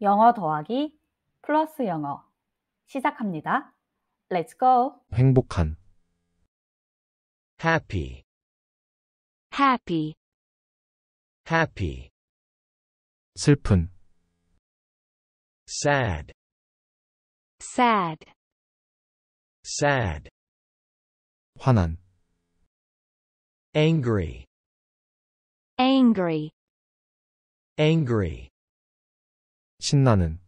영어 더하기 플러스 영어 시작합니다. Let's go. 행복한, happy, happy, happy, 슬픈, sad, sad, sad, 화난, angry, angry, angry, 신나는,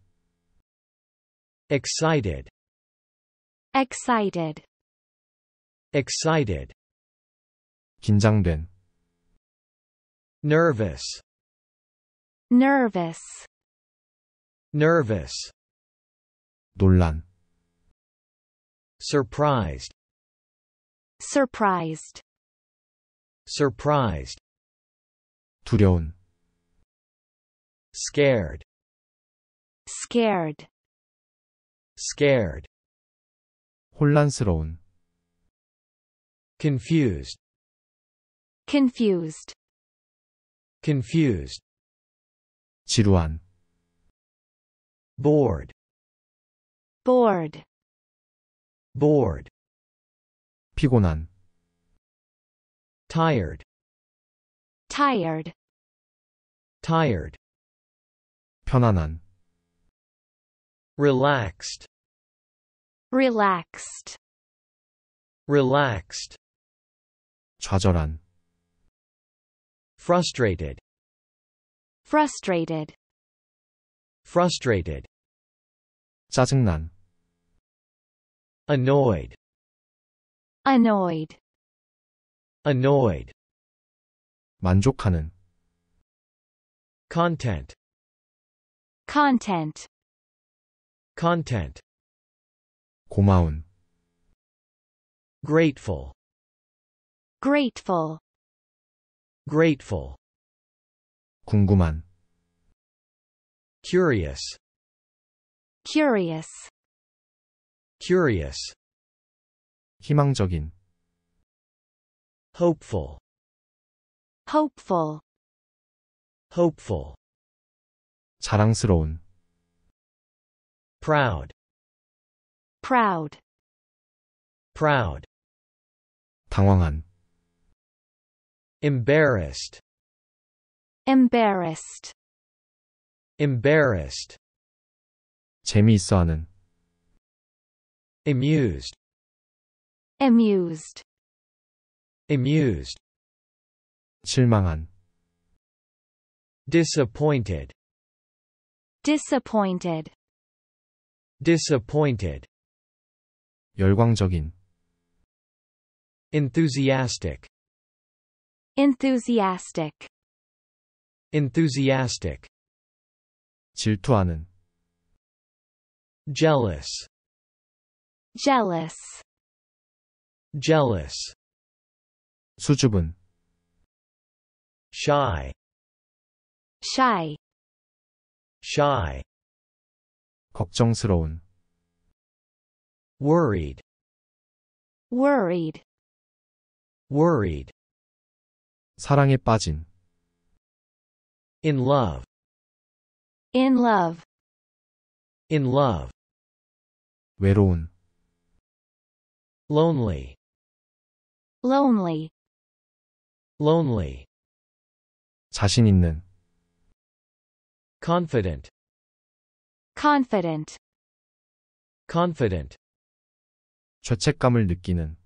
excited, excited, excited, 긴장된, nervous, nervous, nervous, 논란, surprised, surprised, surprised, 두려운, scared, scared, scared, 혼란스러운, confused, confused, confused, 지루한, bored, bored, bored, 피곤한, tired, tired, tired, 편안한, relaxed, relaxed, relaxed, 좌절한, frustrated, frustrated, frustrated, 짜증난, annoyed, annoyed, annoyed, 만족하는, content, content, content, 고마운, grateful, grateful, grateful, 궁금한, curious, curious, curious, 희망적인, hopeful, hopeful, hopeful, 자랑스러운, proud, proud, proud, 당황한, embarrassed, embarrassed, embarrassed, 재미있어하는, amused, amused, amused, 실망한, disappointed, disappointed, disappointed, 열광적인, enthusiastic, enthusiastic, enthusiastic, 질투하는, jealous, jealous, jealous, 수줍은, shy, shy, shy, 걱정스러운, worried, worried, worried, 사랑에 빠진, in love, in love, in love, 외로운, lonely, lonely, lonely, 자신 있는, confident, confident, confident, 죄책감을 느끼는,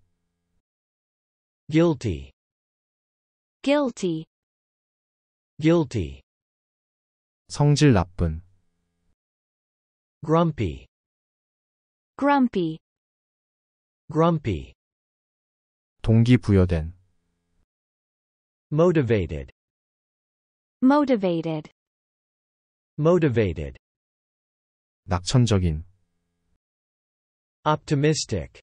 guilty, guilty, guilty, 성질 나쁜, grumpy, grumpy, grumpy, 동기부여된, motivated, motivated, motivated, 낙천적인, optimistic,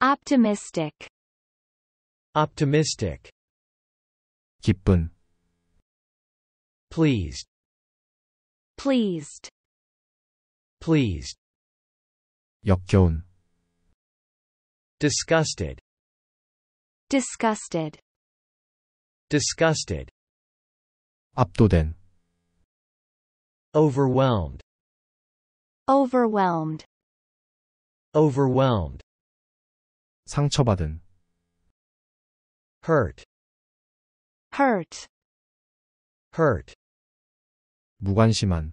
optimistic, optimistic, 기쁜, pleased, pleased, pleased, 역겨운, disgusted, disgusted, disgusted, 압도된, Overwhelmed. overwhelmed, Overwhelmed. 상처받은, Hurt. hurt, Hurt. 무관심한,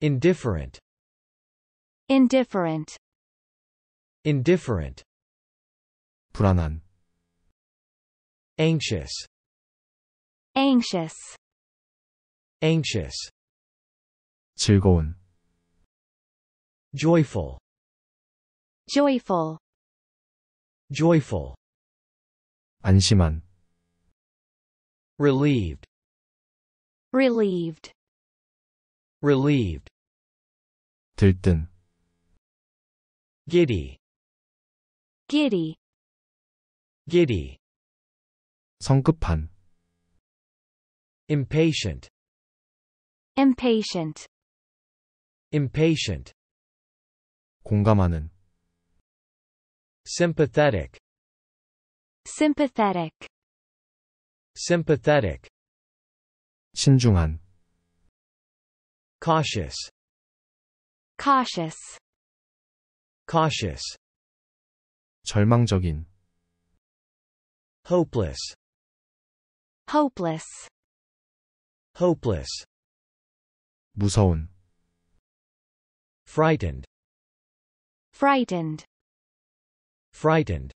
Indifferent. indifferent, Indifferent. 불안한, Anxious. anxious, Anxious. 즐거운, Joyful. joyful, Joyful. 안심한, Relieved. relieved, Relieved. 들뜬, Giddy. giddy, Giddy. 성급한, Impatient. impatient, Impatient. 공감하는, Sympathetic. sympathetic, Sympathetic. 신중한, Cautious. cautious, Cautious. 절망적인, Hopeless. hopeless, Hopeless. 무서운, Frightened. frightened, Frightened.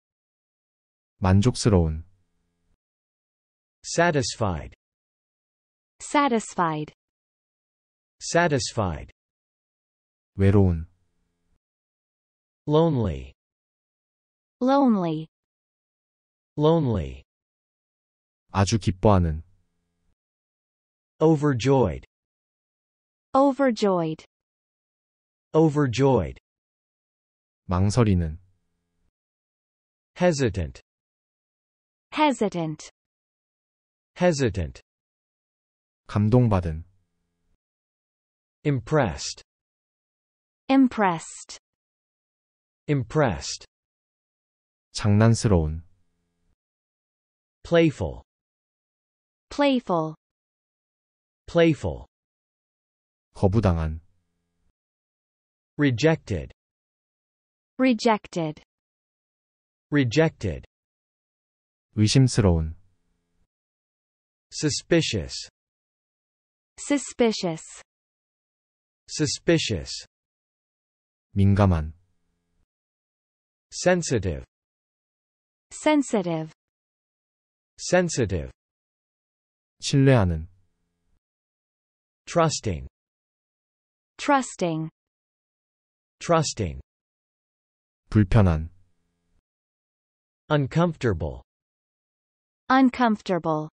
만족스러운, Satisfied. satisfied, Satisfied. 외로운, Lonely. lonely, Lonely. 아주 기뻐하는, Overjoyed. overjoyed, Overjoyed. 망설이는, Hesitant. hesitant, Hesitant. 감동받은, Impressed. impressed, Impressed. 장난스러운, Playful. playful, Playful. 거부당한, Rejected. rejected, Rejected. 의심스러운, Suspicious. suspicious, Suspicious. 민감한, Sensitive. sensitive, Sensitive. 신뢰하는, Trusting. trusting, Trusting. 불편한, Uncomfortable. uncomfortable,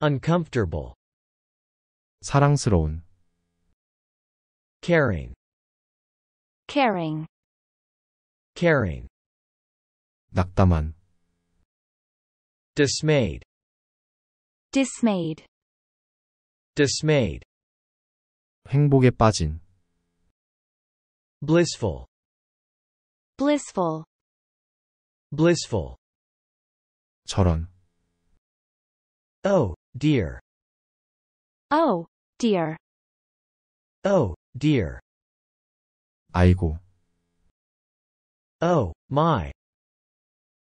Uncomfortable. 사랑스러운, Caring. caring, Caring. 낙담한, Dismayed. dismayed, Dismayed. 행복에 빠진, Blissful. blissful, Blissful. 저런, Oh, dear. oh, dear, Oh, dear. 아이고, Oh, my.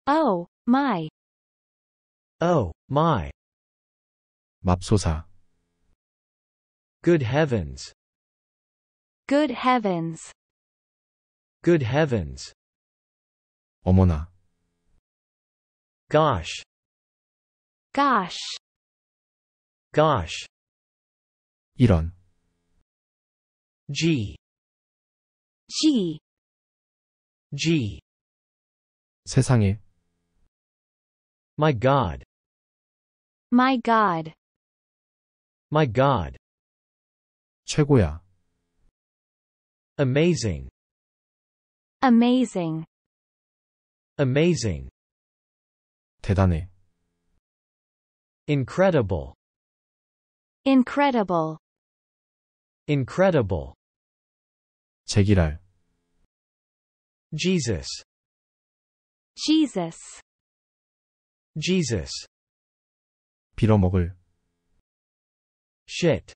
oh, my, Oh, my. 맙소사, Good heavens. good heavens, Good heavens. 어머나, Gosh. gosh, Gosh. 이런, G. gee, G. 세상에, My God. my God, My God. 최고야, Amazing. amazing, Amazing. 대단해, Incredible. incredible, Incredible. 제기랄, Jesus. Jesus, Jesus. 빌어먹을, Shit.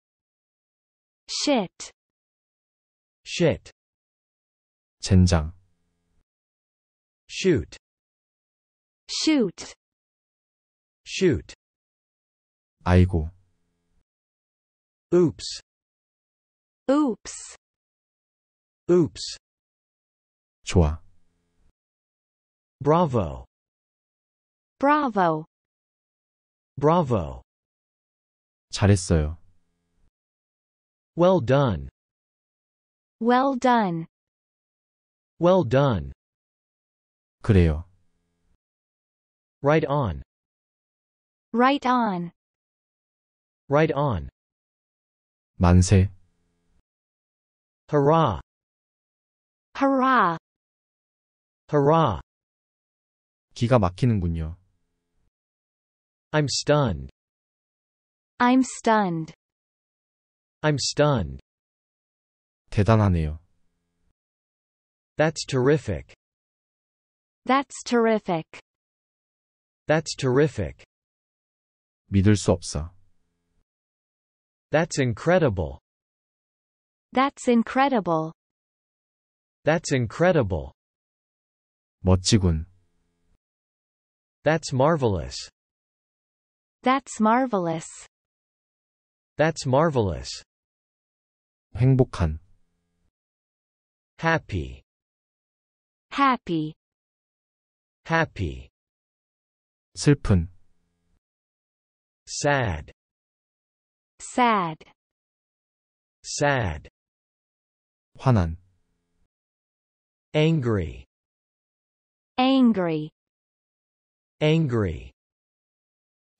shit, shit, 젠장, shoot, shoot, shoot, 아이고, oops, oops, oops, 좋아, bravo, bravo, bravo, 잘했어요, well done, well done, well done, 그래요, right on, right on, right on, 만세, hurrah, hurrah, hurrah, 기가 막히는군요, I'm stunned, I'm stunned, I'm stunned, 대단하네요, that's terrific, that's terrific, that's terrific, 믿을 수 없어, that's incredible, that's incredible, that's incredible, 멋지군, that's marvelous, that's marvelous, that's marvelous, 행복한, happy, happy, happy, 슬픈, sad, sad, sad, 화난, angry, angry, angry,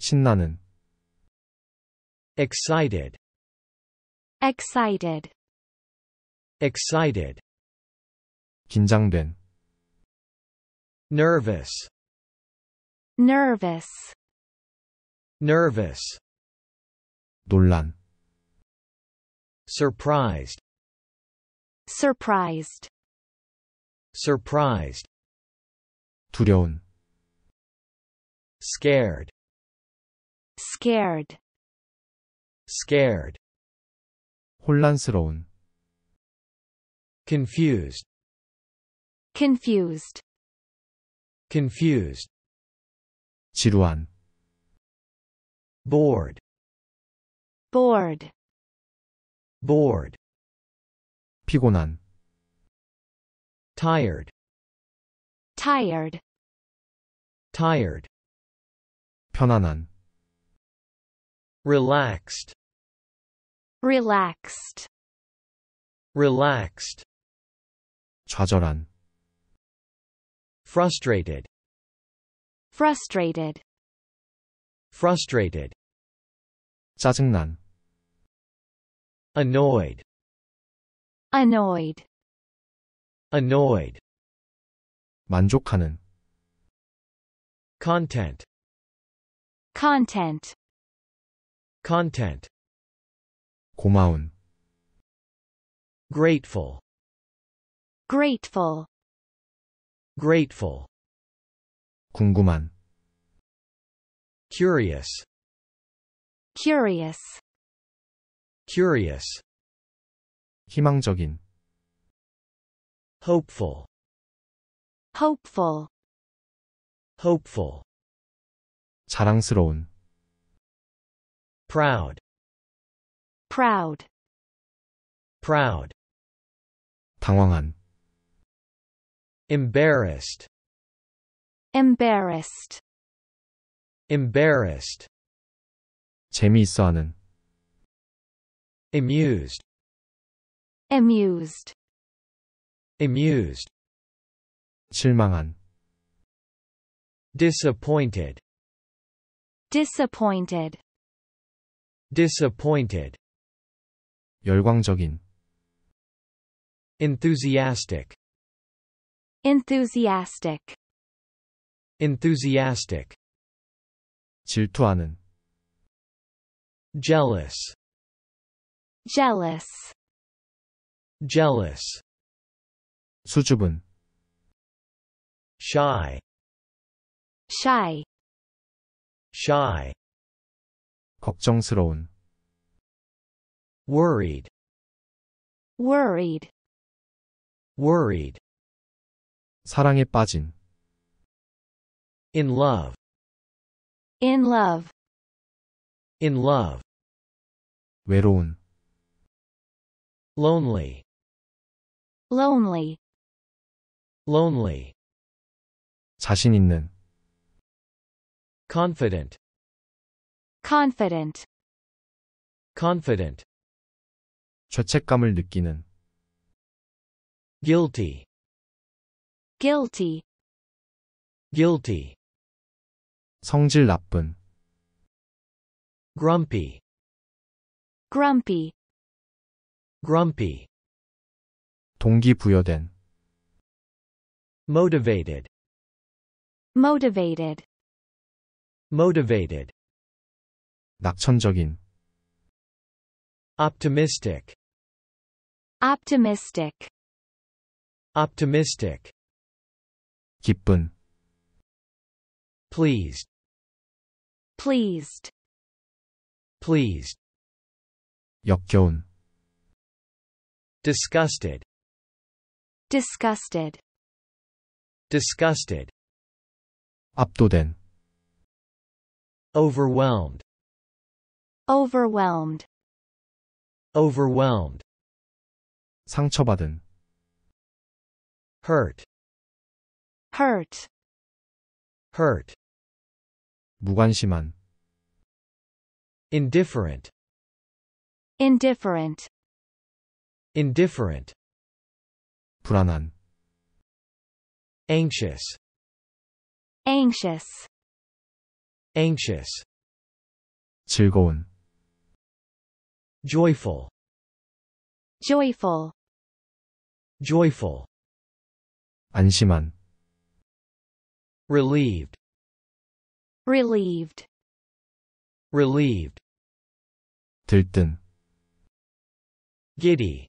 신나는, excited, excited, excited, 긴장된, nervous, nervous, nervous, 논란, surprised, surprised, surprised, 두려운, scared, scared, scared, 혼란스러운, confused, confused, confused, 지루한, bored, bored, bored, 피곤한, tired, tired, tired, 편안한, relaxed, relaxed, relaxed, 좌절한, frustrated, frustrated, frustrated, 짜증난, annoyed, annoyed, annoyed, 만족하는, content, content, content, 고마운, grateful, grateful, grateful, 궁금한, curious, curious, curious, 희망적인, hopeful, hopeful, hopeful, 자랑스러운, proud, proud, proud, 당황한, embarrassed, embarrassed, embarrassed, 재미있어하는, amused, amused, amused, 실망한, disappointed, disappointed, disappointed, 열광적인, enthusiastic, enthusiastic, enthusiastic, 질투하는, jealous, jealous, jealous, 수줍은, shy, shy, shy, 걱정스러운, worried, worried, worried, 사랑에 빠진, in love, in love, in love, 외로운, lonely, lonely, lonely, 자신 있는, confident, confident, confident, 죄책감을 느끼는, guilty, guilty, guilty, 성질 나쁜, grumpy, grumpy, grumpy, 동기부여된, motivated, motivated, motivated, 낙천적인, optimistic, optimistic, optimistic, 기쁜, pleased, pleased, pleased, 역겨운, disgusted, disgusted, disgusted, 압도된, overwhelmed, overwhelmed, overwhelmed, 상처받은, hurt, hurt, hurt, 무관심한, indifferent, indifferent, indifferent, 불안한, anxious, anxious, anxious, 즐거운, joyful, joyful, joyful, 안심한, relieved, relieved, relieved, 들뜬, giddy,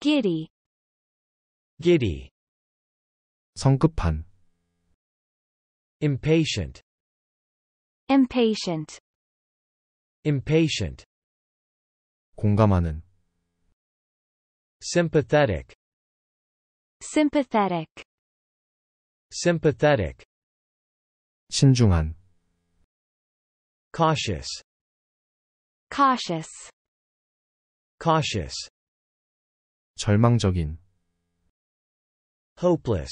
giddy, giddy, 성급한, impatient, impatient, impatient, 공감하는, sympathetic, sympathetic, sympathetic, 신중한, cautious, cautious, cautious, 절망적인, hopeless,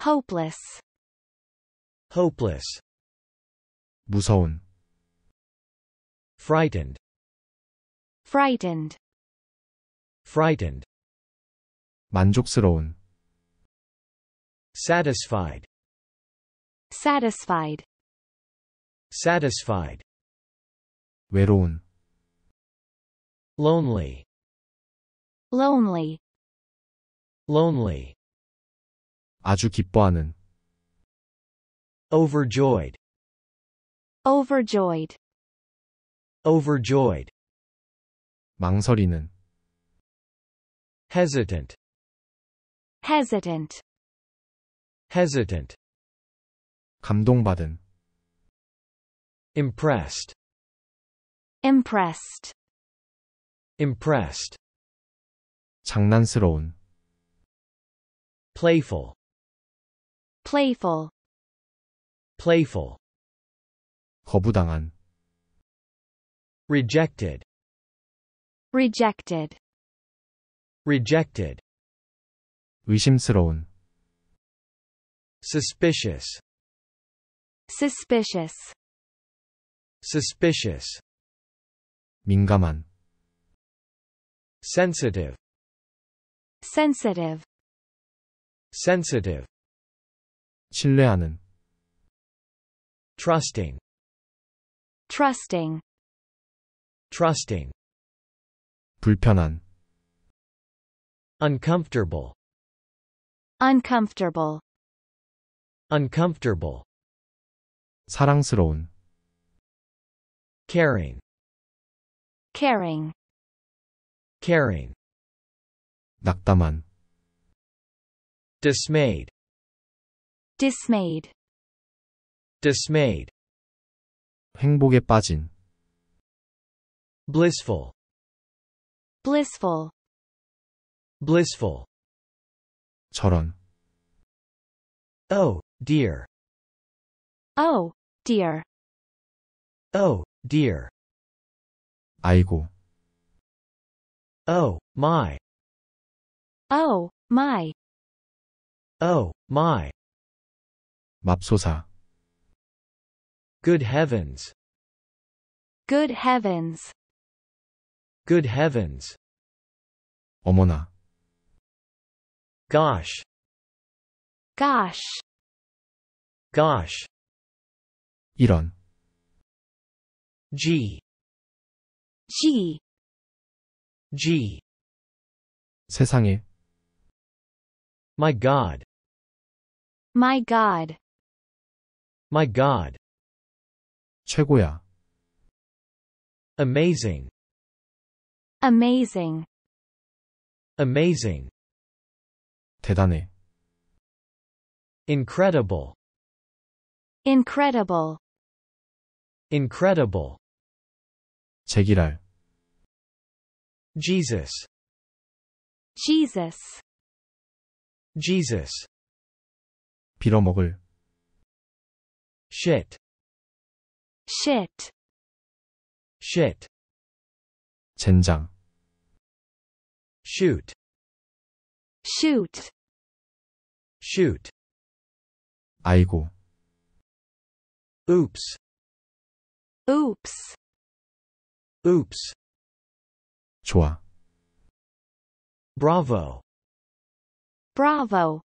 hopeless, hopeless, 무서운, frightened, frightened, frightened, 만족스러운, satisfied, satisfied, satisfied, 외로운, lonely, lonely, lonely, 아주 기뻐하는, overjoyed, overjoyed, overjoyed, 망설이는, hesitant, hesitant, hesitant, 감동받은, impressed, impressed, impressed, 장난스러운, playful, playful, playful, 거부당한, rejected, rejected, rejected, 의심스러운, suspicious, suspicious, suspicious, 민감한, sensitive, sensitive, sensitive, 신뢰하는, trusting, trusting, trusting, 불편한, uncomfortable, uncomfortable, uncomfortable, 사랑스러운, caring, caring, caring, 낙담한, dismayed, dismayed, dismayed, 행복에 빠진, blissful, blissful, blissful. 저런, Oh, dear. oh, dear, Oh, dear. 아이고, Oh, my. oh, my, Oh, my. 맙소사, Good heavens. good heavens, Good heavens. 어머나, Gosh. gosh, Gosh. 이런, G. gee, G. 세상에, My God. my God, My God. 최고야, Amazing. amazing, Amazing. 대단해, Incredible. incredible, Incredible. 제기랄, Jesus. Jesus, Jesus. 빌어먹을, Shit. shit, Shit. 젠장, Shoot. shoot, Shoot. 아이고, Oops. oops, Oops. 좋아, Bravo. bravo,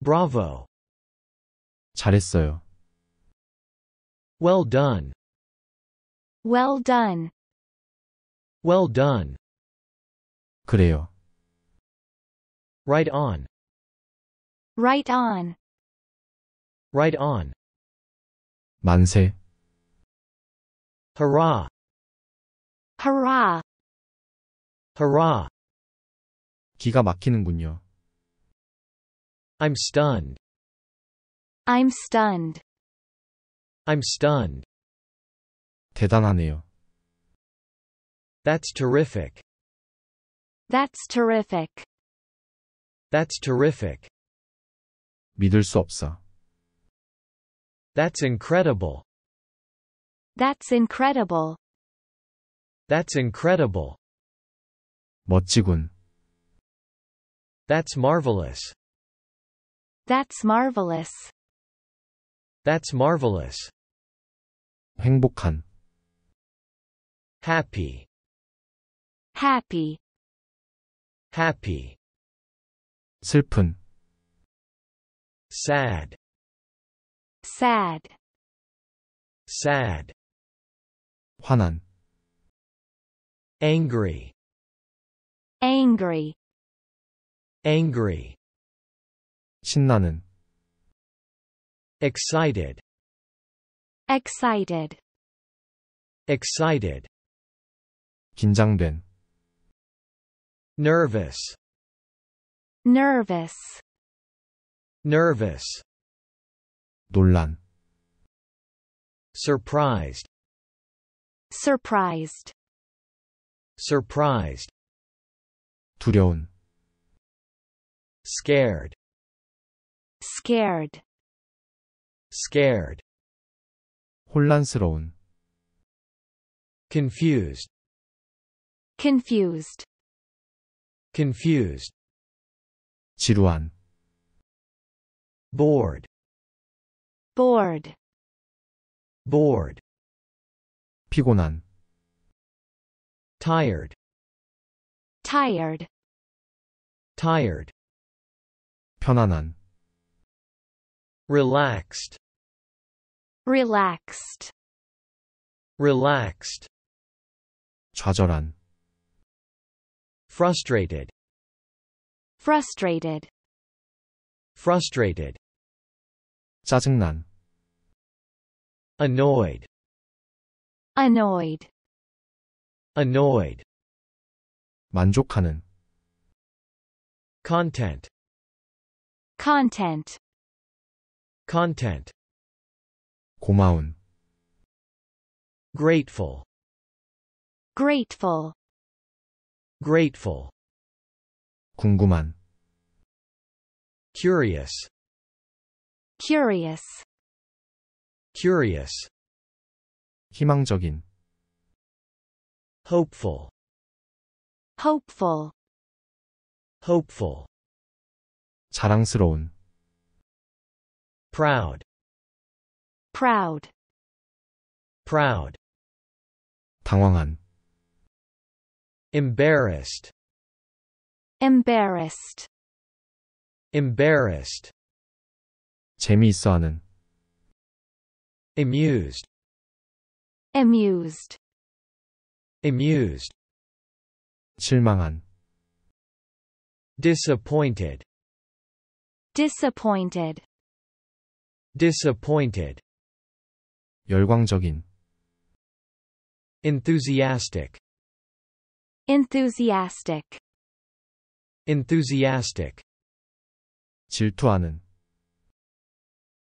Bravo. 잘했어요, Well done. well done, Well done. 그래요, Right on. right on, Right on. 만세, Hurrah. hurrah, Hurrah. 기가 막히는군요, I'm stunned. I'm stunned, I'm stunned. 대단하네요, That's terrific. that's terrific, That's terrific. 믿을 수 없어, That's incredible. that's incredible, That's incredible. 멋지군, That's marvelous. that's marvelous, That's marvelous. 행복한, Happy. happy, Happy. 슬픈, Sad. sad, Sad. 화난, Angry. angry, Angry. 신나는, Excited. excited, Excited. 긴장된, Nervous. nervous, Nervous. 논란, Surprised. surprised, Surprised. 두려운, Scared. scared, Scared. 혼란스러운, Confused. confused, Confused. 지루한, Bored. bored, Bored. 피곤한, Tired. tired, Tired. 편안한, Relaxed. relaxed, Relaxed. 좌절한, Frustrated. frustrated, Frustrated. 짜증난, Annoyed. annoyed, Annoyed. 만족하는, Content. content, Content. 고마운, Grateful. grateful, Grateful. 궁금한, Curious. Curious. Curious. 희망적인, Hopeful. Hopeful. Hopeful. 자랑스러운, Proud. Proud. Proud. 당황한, Embarrassed. Embarrassed. Embarrassed. 재미있어하는, Amused. Amused. Amused. 실망한, Disappointed. Disappointed. Disappointed. 열광적인, Enthusiastic. Enthusiastic. Enthusiastic. 질투하는,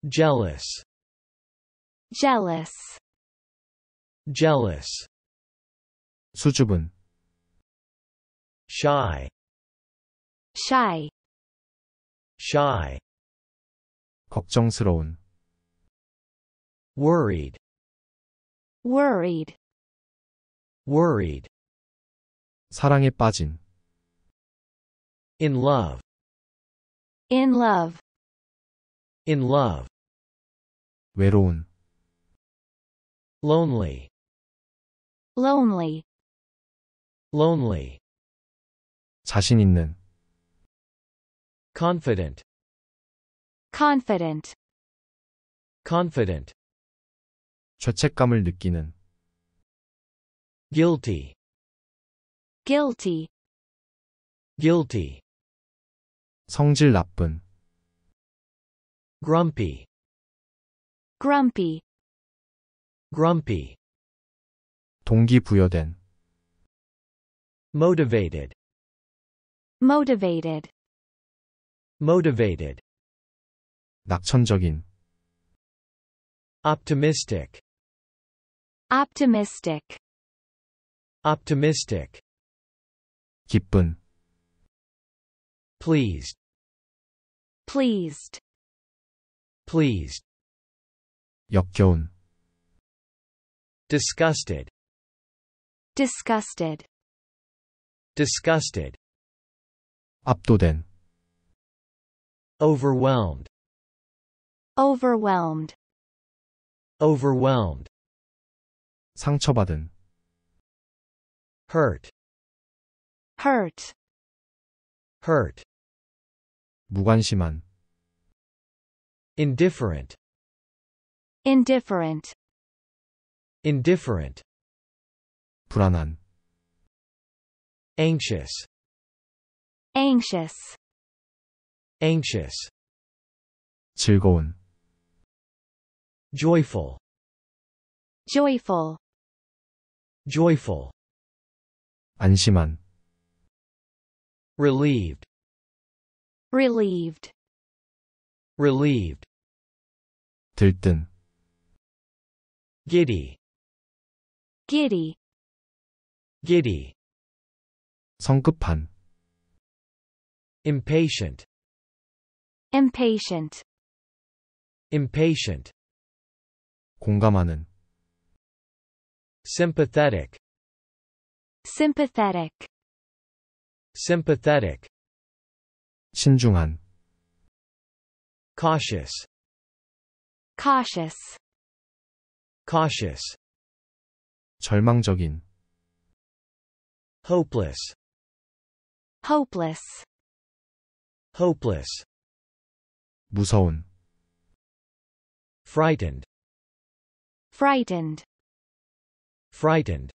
Jealous. Jealous. Jealous. 수줍은, Shy. Shy. Shy. 걱정스러운, Worried. Worried. Worried. 사랑에 빠진, In love. In love. In love. 외로운, Lonely. Lonely. Lonely. 자신 있는, Confident. Confident. Confident. 죄책감을 느끼는, Guilty. Guilty. Guilty. 성질 나쁜, Grumpy. Grumpy. Grumpy. 동기부여된, Motivated. Motivated. Motivated. 낙천적인, Optimistic. Optimistic. Optimistic. 기쁜, Pleased. Pleased. Pleased. 역겨운, Disgusted. Disgusted. Disgusted. 압도된, Overwhelmed. Overwhelmed. Overwhelmed. 상처받은, Hurt. Hurt. Hurt. 무관심한, Indifferent. Indifferent. Indifferent. 불안한, Anxious. Anxious. Anxious. 즐거운, Joyful. Joyful. Joyful. 안심한, Relieved. Relieved. Relieved. 들뜬, Giddy. Giddy. Giddy. 성급한, Impatient. Impatient. Impatient. 공감하는, Sympathetic. Sympathetic. Sympathetic. 신중한, Cautious. Cautious. Cautious. 절망적인, Hopeless. Hopeless. Hopeless. 무서운, Frightened. Frightened. Frightened.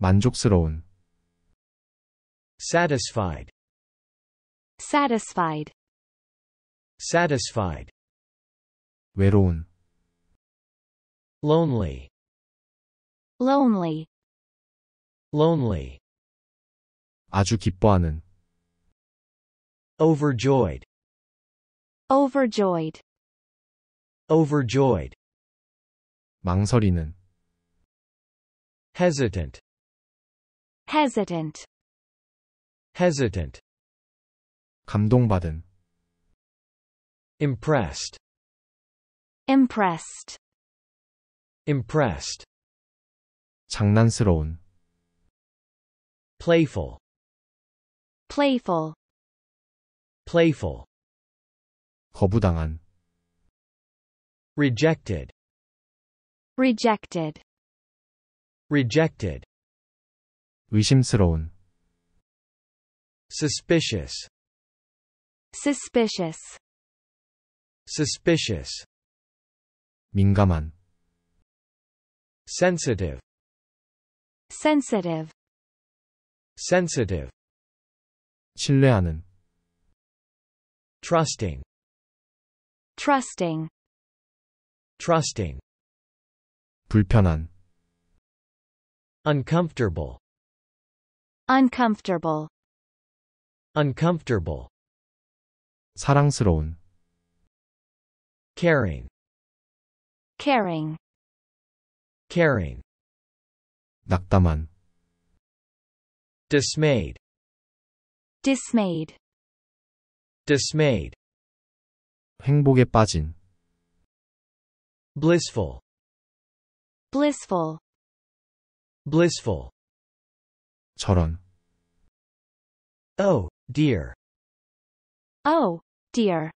만족스러운, Satisfied. Satisfied. Satisfied. 외로운, Lonely. Lonely. Lonely. 아주 기뻐하는, Overjoyed. Overjoyed. Overjoyed. 망설이는, Hesitant. Hesitant. hesitant, 감동받은, impressed, impressed, impressed, 장난스러운, playful, playful, playful, 거부당한, rejected, rejected, rejected, 의심스러운, suspicious, suspicious, suspicious, 민감한, sensitive, sensitive, sensitive, 신뢰하는, trusting, trusting, trusting, 불편한, uncomfortable, uncomfortable, uncomfortable, 사랑스러운, caring, caring, caring, 낙담한, dismayed, dismayed, dismayed, 행복에 빠진, blissful, blissful, blissful, 저런, oh, dear, oh, dear,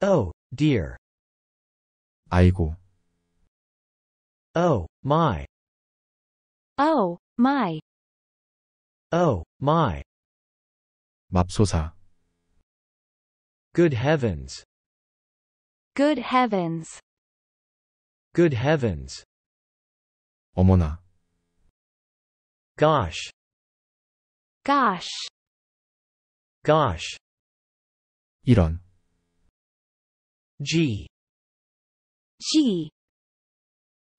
oh, dear, 아이고, Oh, my. Oh, my. Oh, my. 맙소사. Good heavens. Good heavens. Good heavens. 어머나. Gosh. Gosh. Gosh. 이런. Gee. Gee.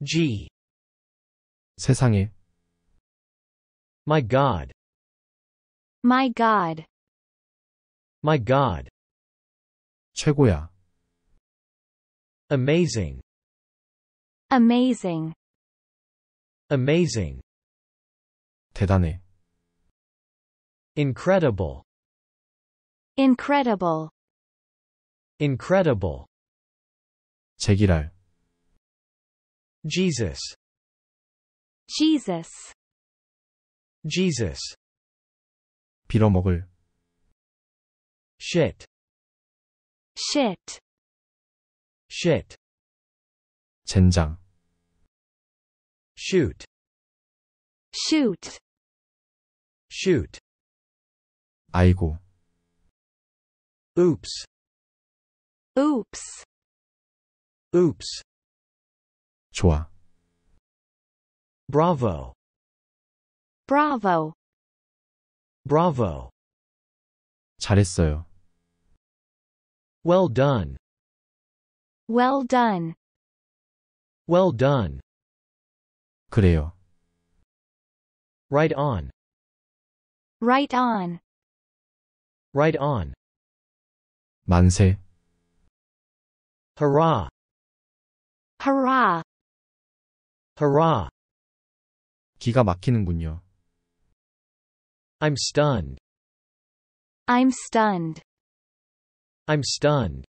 Gee. 세상에. My God. My God. My God. 최고야. Amazing. Amazing. Amazing. 대단해. Incredible. Incredible. Incredible. 제기랄. Jesus, Jesus, Jesus, 빌어먹을, shit, shit, shit, 젠장, shoot, shoot, shoot, 아이고, oops, oops, oops, 좋아, bravo, bravo, bravo, 잘했어요, well done, well done, well done, 그래요, right on, right on, right on, 만세, hurrah, hurrah, Hurrah, 기가 막히는군요, I'm stunned, I'm stunned, I'm stunned,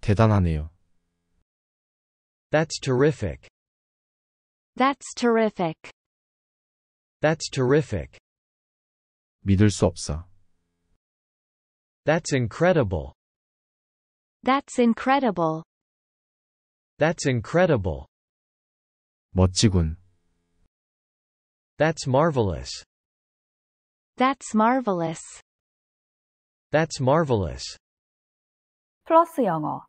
대단하네요, that's terrific, that's terrific, that's terrific, 믿을 수 없어, that's incredible, that's incredible, that's incredible, 멋지군, that's marvelous, that's marvelous, that's marvelous, 플러스 영어